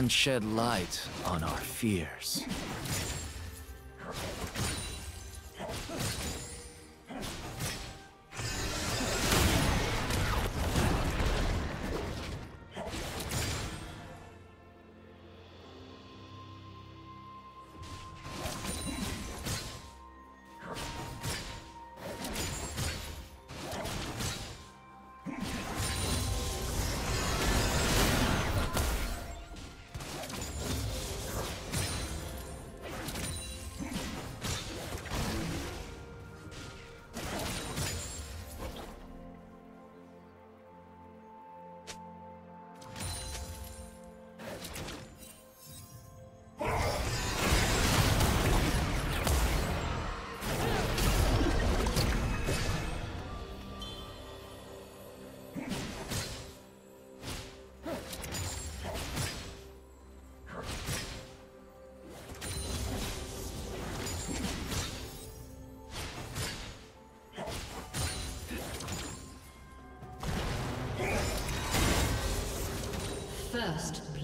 and shed light on our fears.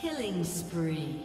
Killing spree.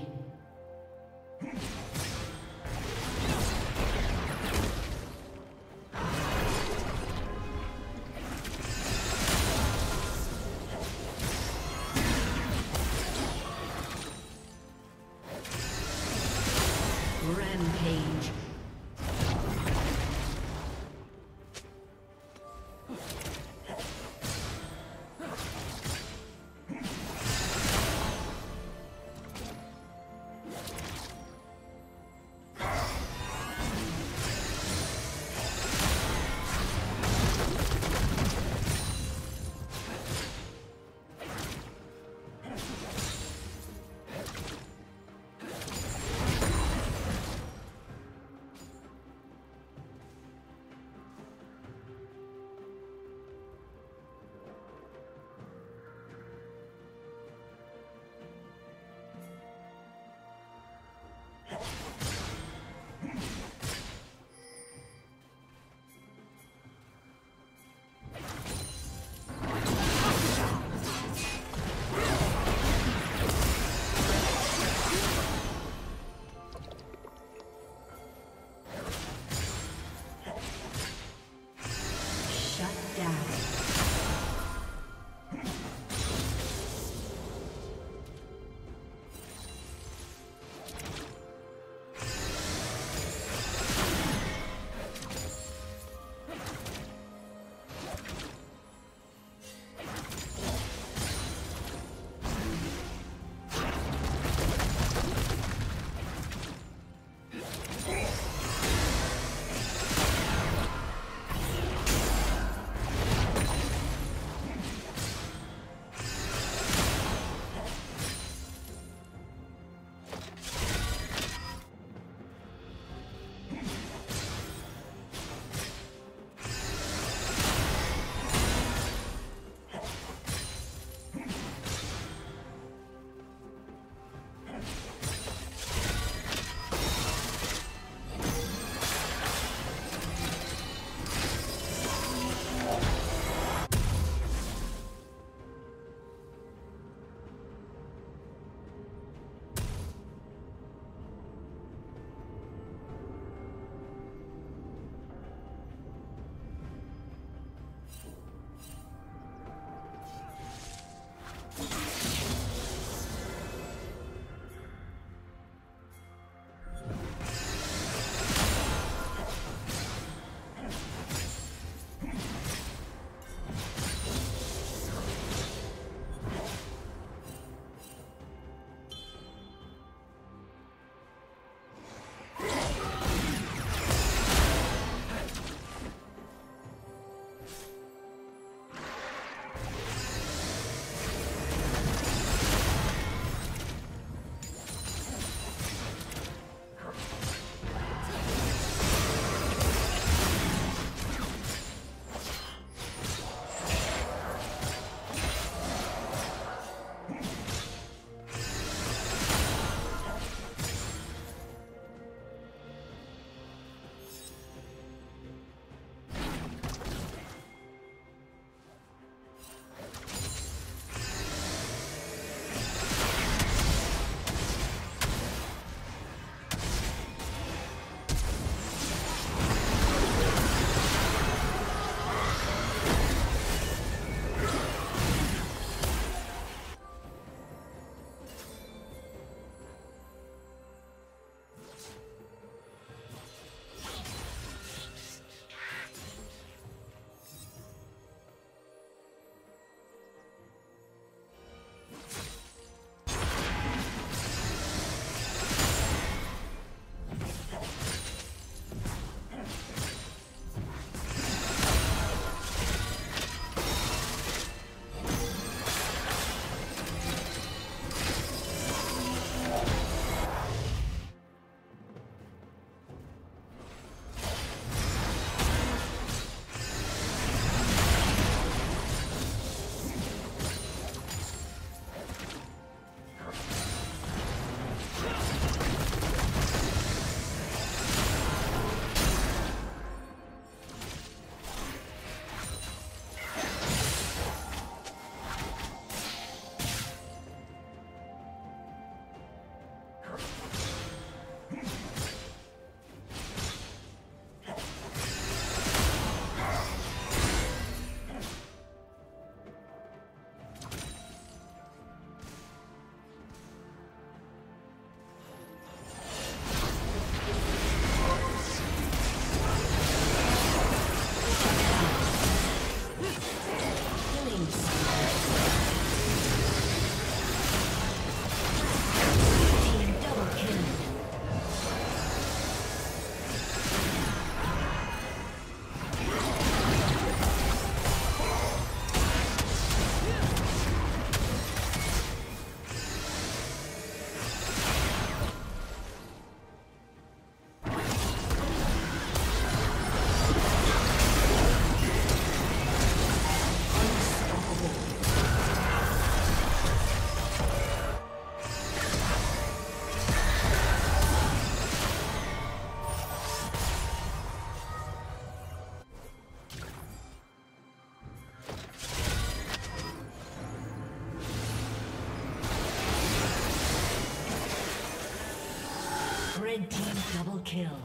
Kill.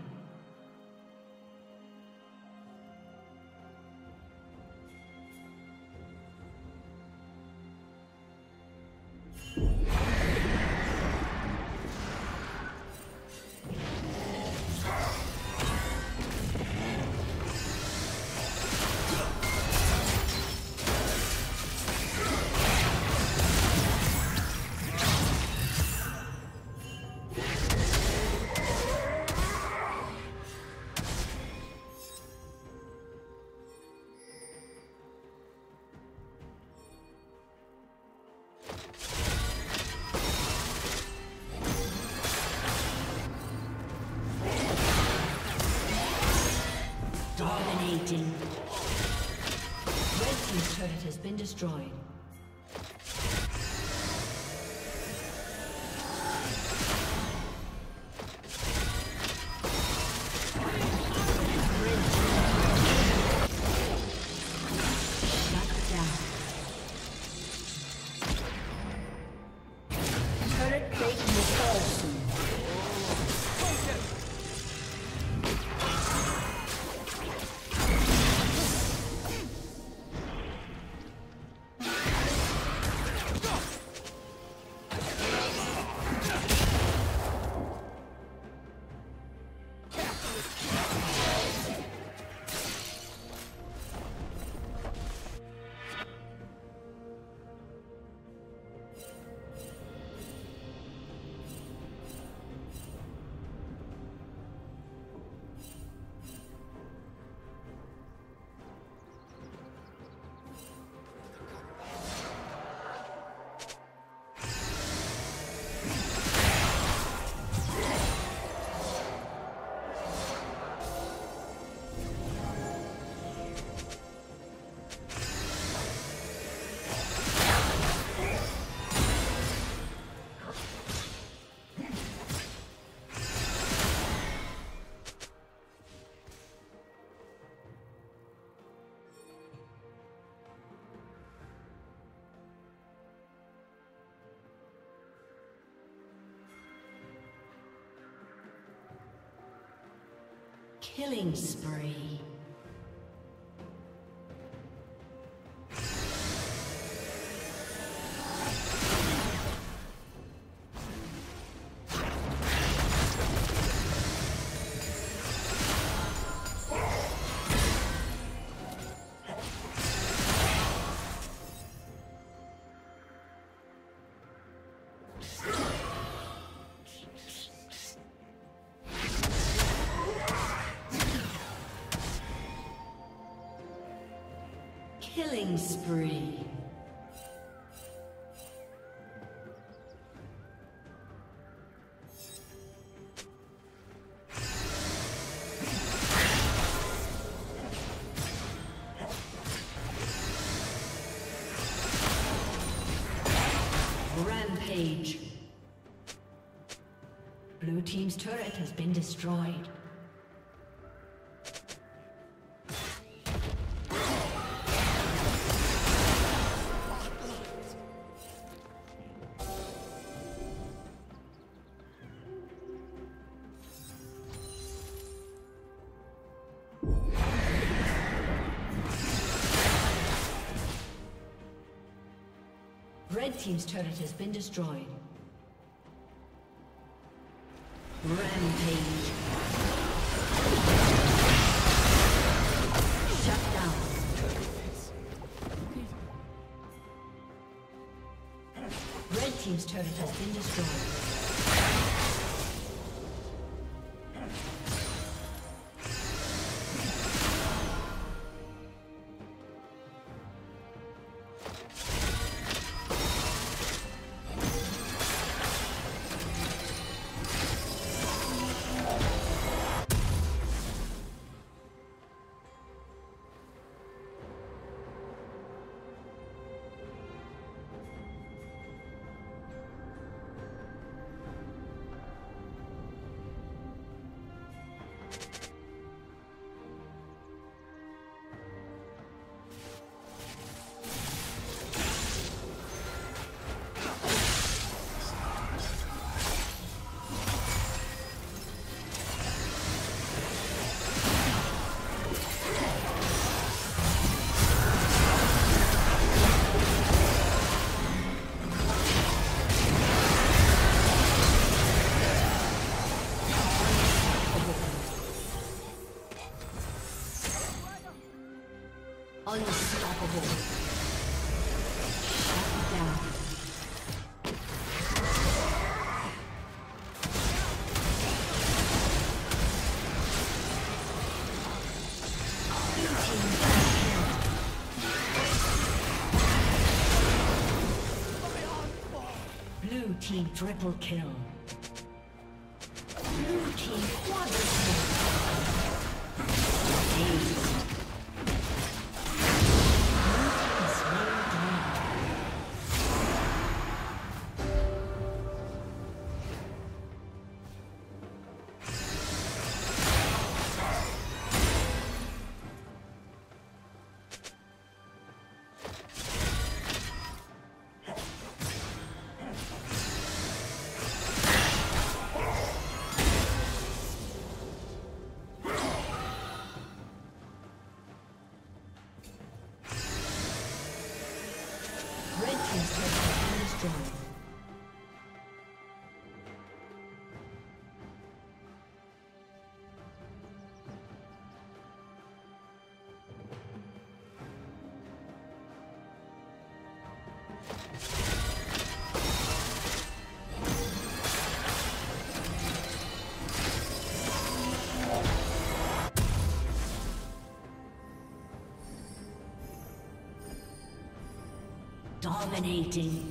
Destroyed. Killing spree. Killing spree. Rampage. Blue Team's turret has been destroyed. Team's turret has been destroyed. Rampage. Shut down. Red Team's turret has been destroyed. Team triple kill. Dominating.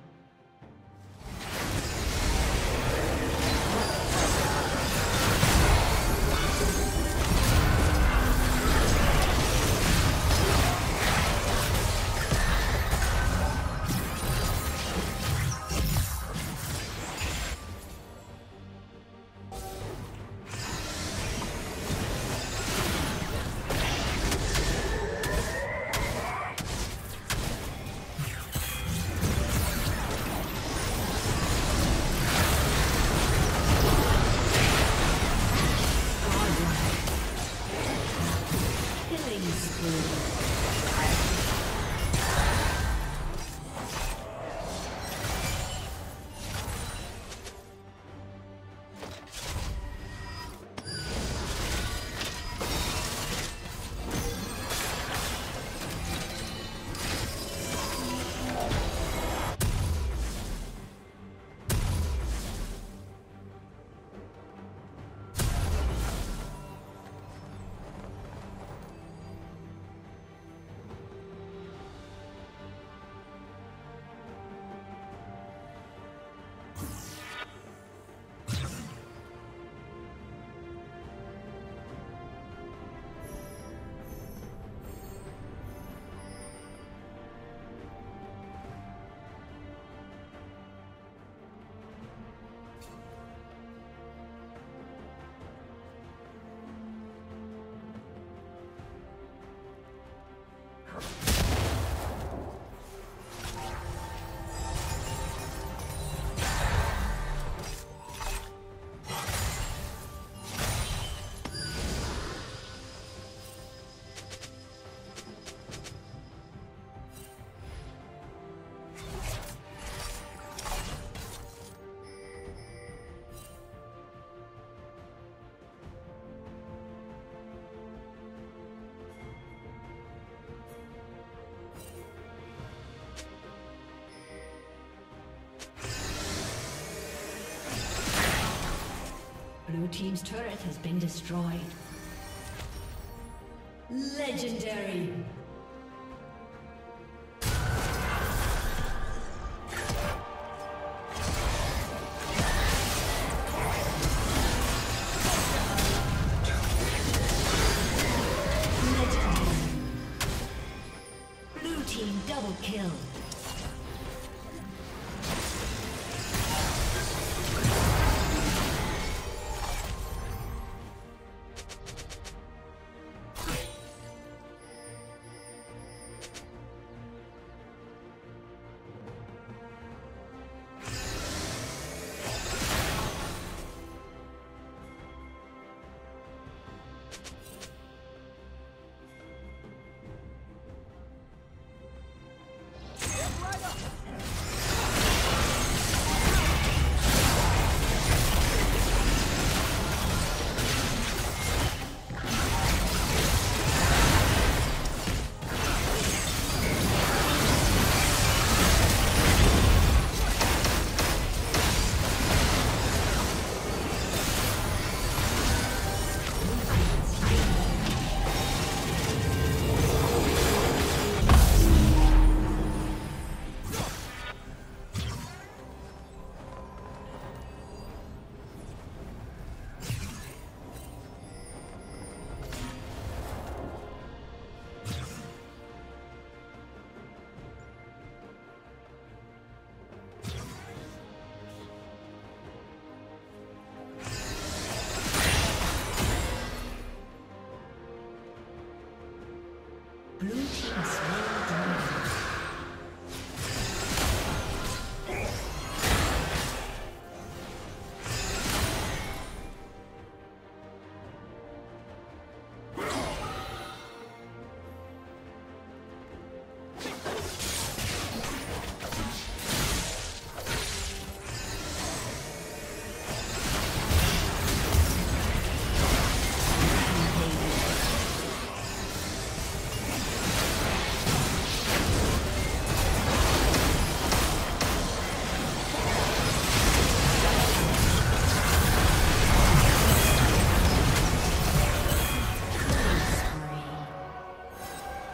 Blue Team's turret has been destroyed. Legendary! Legendary. Blue Team double kill.